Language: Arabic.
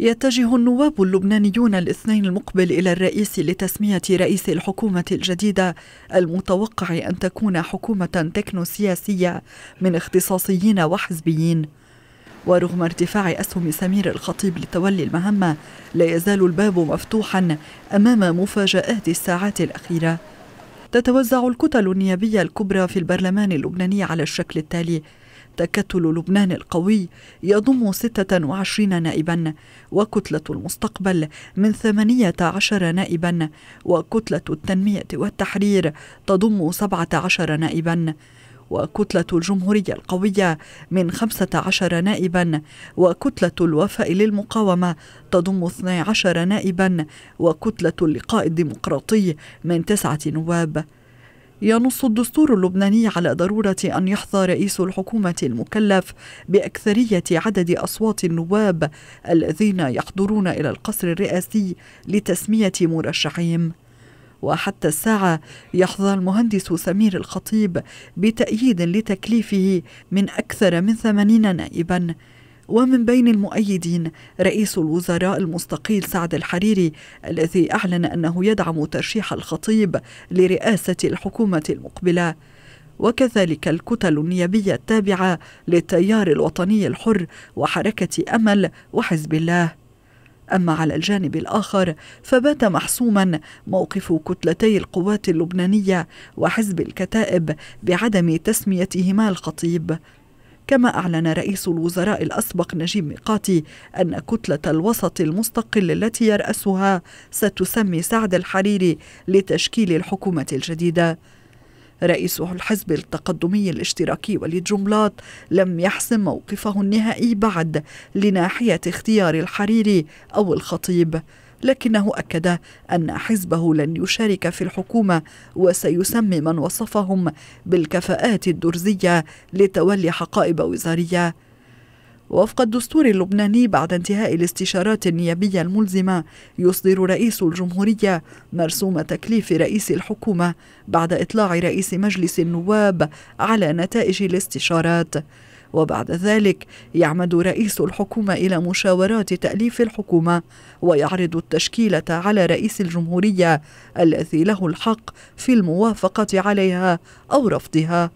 يتجه النواب اللبنانيون الاثنين المقبل إلى الرئيس لتسمية رئيس الحكومة الجديدة المتوقع أن تكون حكومة تكنوسياسية من اختصاصيين وحزبيين. ورغم ارتفاع أسهم سمير الخطيب لتولي المهمة لا يزال الباب مفتوحا أمام مفاجآت الساعات الأخيرة. تتوزع الكتل النيابية الكبرى في البرلمان اللبناني على الشكل التالي. تكتل لبنان القوي يضم 26 نائبا وكتلة المستقبل من 18 نائبا وكتلة التنمية والتحرير تضم 17 نائبا. وكتلة الجمهورية القوية من 15 نائبا وكتلة الوفاء للمقاومة تضم 12 نائبا وكتلة اللقاء الديمقراطي من تسعة نواب. ينص الدستور اللبناني على ضرورة أن يحظى رئيس الحكومة المكلف بأكثرية عدد أصوات النواب الذين يحضرون إلى القصر الرئاسي لتسمية مرشحهم وحتى الساعة يحظى المهندس سمير الخطيب بتأييد لتكليفه من أكثر من ثمانين نائبا. ومن بين المؤيدين رئيس الوزراء المستقيل سعد الحريري الذي أعلن أنه يدعم ترشيح الخطيب لرئاسة الحكومة المقبلة. وكذلك الكتل النيابية التابعة للتيار الوطني الحر وحركة أمل وحزب الله. أما على الجانب الآخر فبات محسوما موقف كتلتي القوات اللبنانية وحزب الكتائب بعدم تسميتهما الخطيب. كما أعلن رئيس الوزراء الأسبق نجيب ميقاتي أن كتلة الوسط المستقل التي يرأسها ستسمي سعد الحريري لتشكيل الحكومة الجديدة. رئيس الحزب التقدمي الاشتراكي وليد جملات لم يحسم موقفه النهائي بعد لناحية اختيار الحريري أو الخطيب لكنه أكد أن حزبه لن يشارك في الحكومة وسيسمي من وصفهم بالكفاءات الدرزية لتولي حقائب وزارية. وفق الدستور اللبناني بعد انتهاء الاستشارات النيابية الملزمة يصدر رئيس الجمهورية مرسوم تكليف رئيس الحكومة بعد إطلاع رئيس مجلس النواب على نتائج الاستشارات. وبعد ذلك يعمد رئيس الحكومة إلى مشاورات تأليف الحكومة ويعرض التشكيلة على رئيس الجمهورية الذي له الحق في الموافقة عليها أو رفضها.